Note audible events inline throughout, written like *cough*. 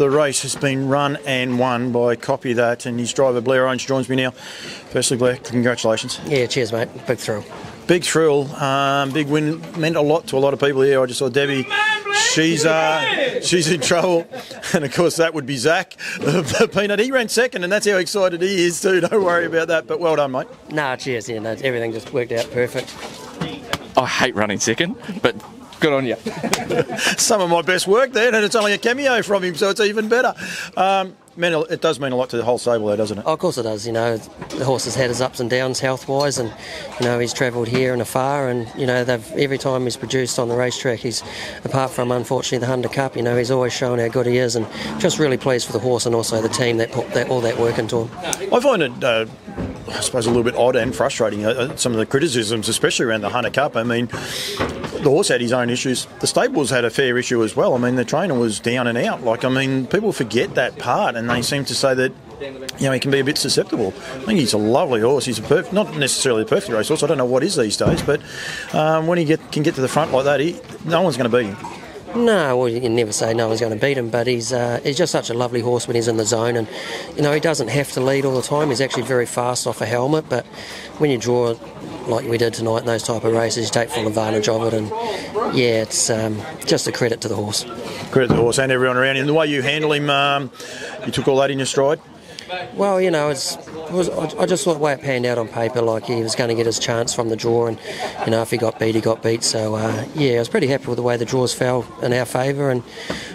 the race has been run and won by Copy That, and his driver Blair Orange joins me now. Firstly, Blair, congratulations. Yeah, cheers, mate. Big thrill. Big thrill, um, big win, meant a lot to a lot of people here. I just saw Debbie. She's uh, she's in trouble, *laughs* and of course that would be Zach, *laughs* the peanut. He ran second, and that's how excited he is too. Don't worry about that. But well done, mate. Nah, cheers. Yeah, no, everything just worked out perfect. I hate running second, but good on you. Some of my best work there, and it's only a cameo from him, so it's even better. Um, man, it does mean a lot to the whole stable, though, doesn't it? Oh, of course it does. You know, the horse has had his ups and downs health wise, and you know he's travelled here and afar, and you know they've every time he's produced on the racetrack, he's apart from unfortunately the Hunter Cup, you know he's always shown how good he is, and just really pleased for the horse and also the team that put that, all that work into him. I find it. Uh, I suppose a little bit odd and frustrating. Uh, some of the criticisms, especially around the Hunter Cup. I mean, the horse had his own issues. The stables had a fair issue as well. I mean, the trainer was down and out. Like, I mean, people forget that part, and they seem to say that you know he can be a bit susceptible. I think he's a lovely horse. He's a perf- not necessarily a perfect racehorse. I don't know what is these days, but um, when he get, can get to the front like that, he, no one's going to beat him. No, well, you can never say no one's going to beat him, but he's uh, he's just such a lovely horse when he's in the zone, and you know he doesn't have to lead all the time. He's actually very fast off a helmet, but when you draw like we did tonight in those type of races, you take full advantage of it, and yeah, it's um, just a credit to the horse. Credit to the horse and everyone around him. The way you handle him, um, you took all that in your stride. Well, you know, it's, it was, I just thought the way it panned out on paper, like he was going to get his chance from the draw, and you know, if he got beat, he got beat. So uh, yeah, I was pretty happy with the way the draws fell in our favour, and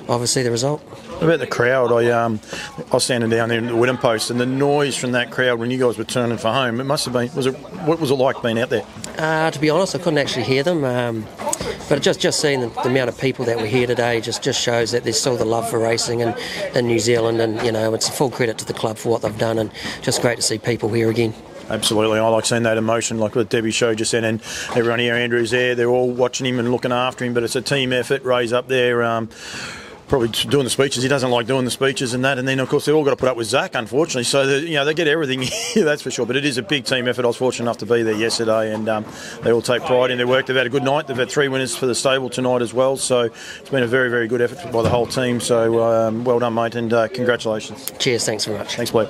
obviously the result. About the crowd, I um, I was standing down there in the Whittam post, and the noise from that crowd when you guys were turning for home, it must have been. Was it? What was it like being out there? Uh, to be honest, I couldn't actually hear them. Um, but just just seeing the, the, amount of people that were here today just, just shows that there's still the love for racing in, in New Zealand, and you know it's full credit to the club for what they've done, and just great to see people here again. Absolutely, I like seeing that emotion, like what Debbie showed just then, and everyone here, Andrew's there. They're all watching him and looking after him, but it's a team effort. Ray's up there. Um, probably doing the speeches. He doesn't like doing the speeches and that. And then, of course, they've all got to put up with Zach, unfortunately. So, you know, they get everything here, *laughs* that's for sure. But it is a big team effort. I was fortunate enough to be there yesterday, and um, they all take pride in their work. They've had a good night. They've had three winners for the stable tonight as well. So it's been a very, very good effort by the whole team. So um, well done, mate, and uh, congratulations. Cheers. Thanks very much. Thanks, Blake.